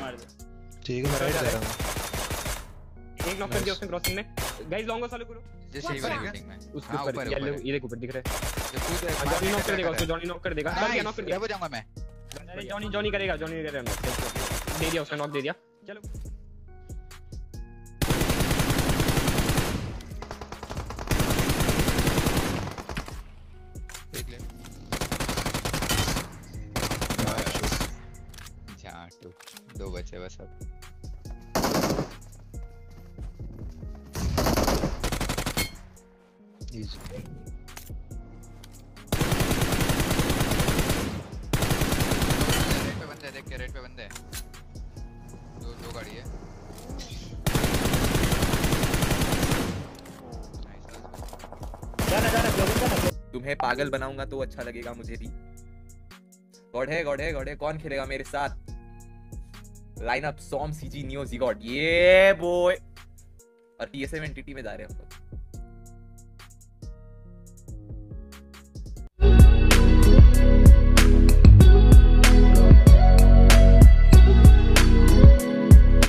मार दे ठीक है मैं राइट जा रहा हूँ। एक नॉक कर दिया उसने क्रॉसिंग में। गाइस लॉन्ग वाले करो जैसे ही वाली बिल्डिंग में। उसके हाँ, ऊपर येलो ये देखो ऊपर दिख रहा है। जो कूद हाँ, जॉनी नॉक कर देगा उसको जॉनी नॉक कर देगा। कर दिया नॉक कर दिया। वो जाऊँगा मैं। जॉनी जॉनी करेगा जॉनी करेगा। दे दिया उसने नॉक दे दिया। चलो। दो बचे बस अब। रेड पे बंदे देख के रेड पे बंदे। दो दो गाड़ी है। जाना जाना जॉनी जाना। तुम्हें पागल बनाऊँगा तो अच्छा लगेगा मुझे भी। गॉड है गॉड है गॉड है। कौन खेलेगा मेरे साथ? लाइन अप सॉम सीजी नियो जीगॉड ये बॉय और टीएसएम एंटिटी में जा रहे हैं हम लोग।